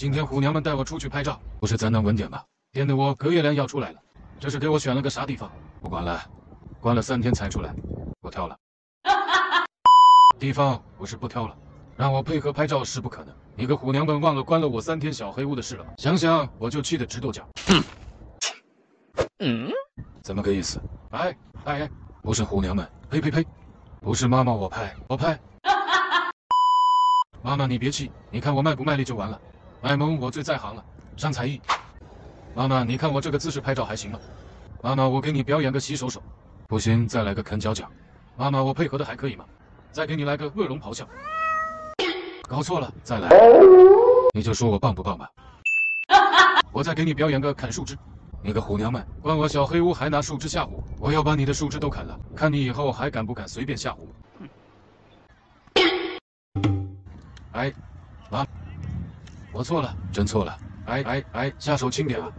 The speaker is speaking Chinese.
今天虎娘们带我出去拍照，不是咱能稳点吗？天的我隔夜粮要出来了，这是给我选了个啥地方？不管了，关了三天才出来，我挑了。地方我是不挑了，让我配合拍照是不可能。你个虎娘们忘了关了我三天小黑屋的事了吗？想想我就气得直跺脚。嗯，怎么个意思？哎哎，不是虎娘们，呸呸呸，不是妈妈我拍我拍。妈妈你别气，你看我卖不卖力就完了。卖萌我最在行了，上才艺。妈妈，你看我这个姿势拍照还行吗？妈妈，我给你表演个洗手手，不行再来个啃脚脚。妈妈，我配合的还可以吗？再给你来个恶龙咆哮。搞错了，再来。你就说我棒不棒吧。我再给你表演个砍树枝。你个虎娘们，关我小黑屋还拿树枝吓唬我，我要把你的树枝都砍了，看你以后还敢不敢随便吓唬我。哎，我错了，真错了。哎哎哎，下手轻点啊！